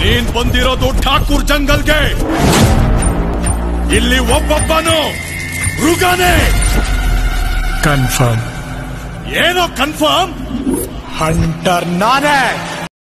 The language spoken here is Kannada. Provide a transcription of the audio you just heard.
ನೀನ್ ಬಂದಿರೋದು ಠಾಕೂರ್ ಜಂಗಲ್ಗೆ. ಇಲ್ಲಿ ಒಬ್ಬೊಬ್ಬನು ಮೃಗನೇ. ಕನ್ಫರ್ಮ್ ಏನೋ ಕನ್ಫರ್ಮ್ ಹಂಟರ್ ನಾನೇ.